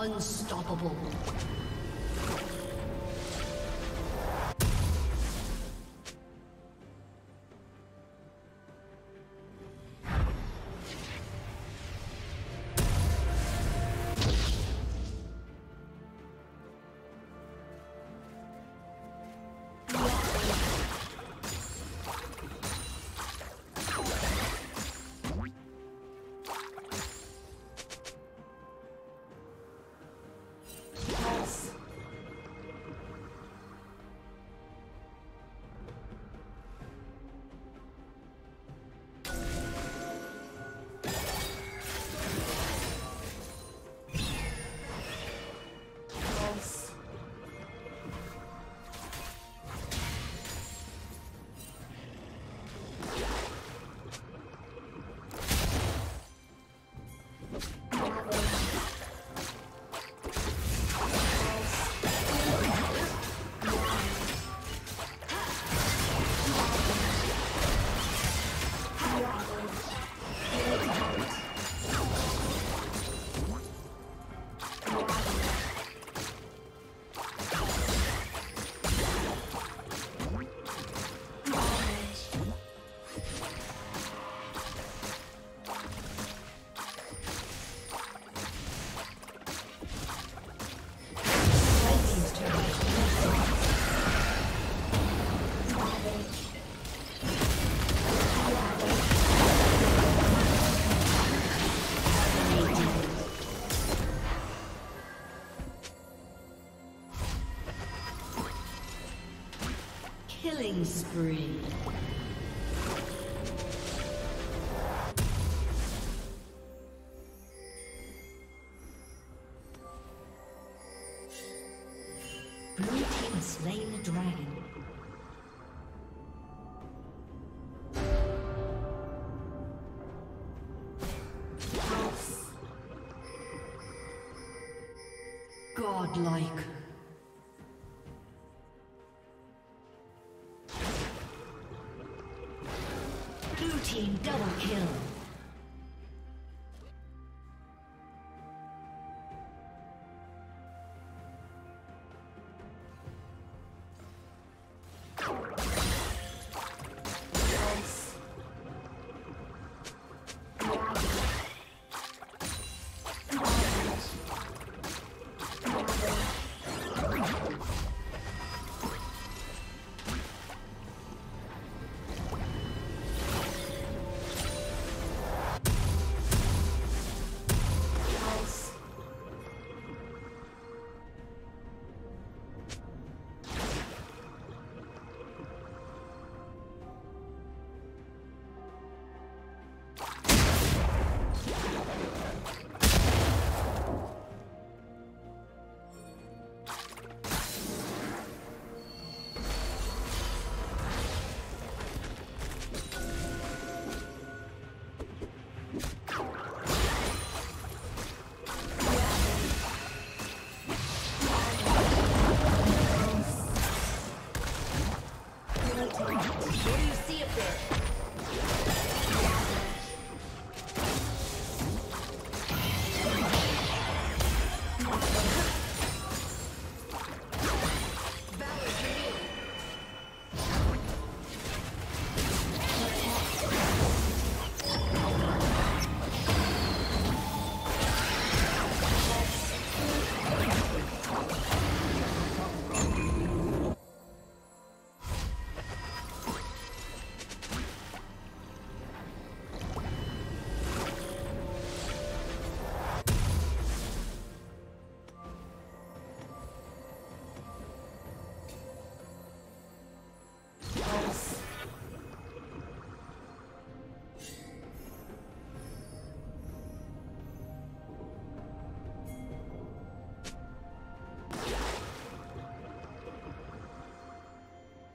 Unstoppable. Spree. Blue team has slain the dragon. Godlike.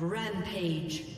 Rampage.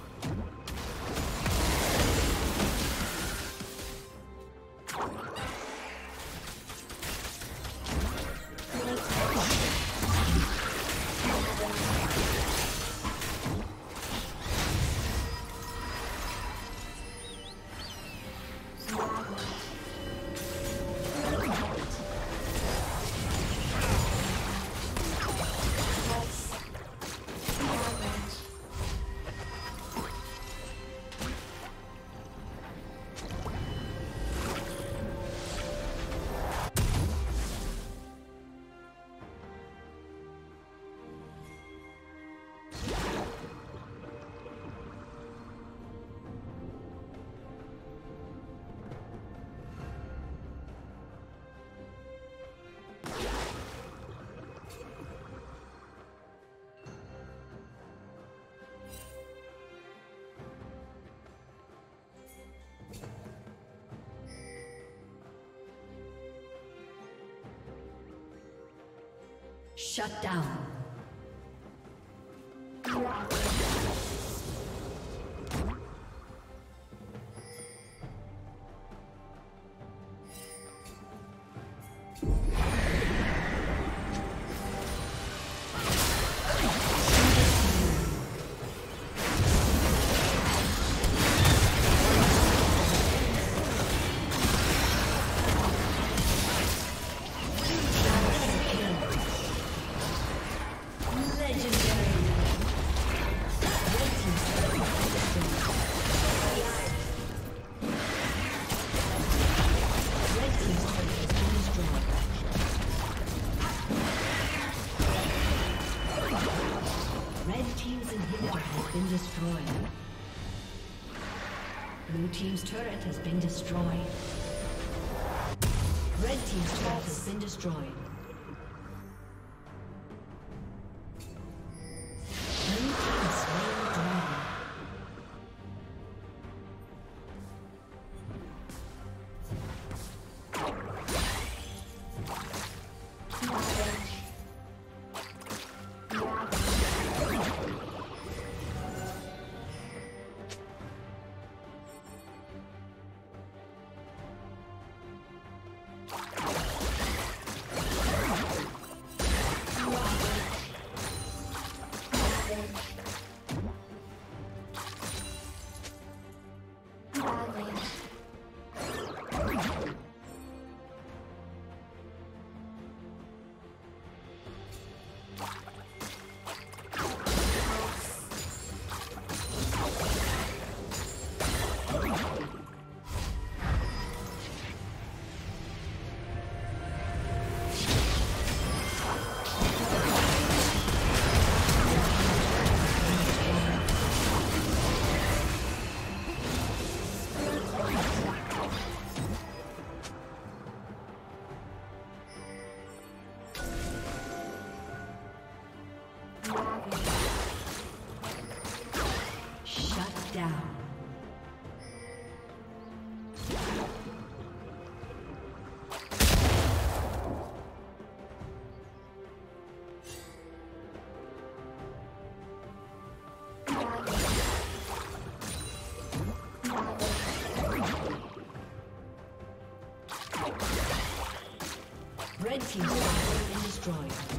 Shut down. Destroyed. Destroyed.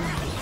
light.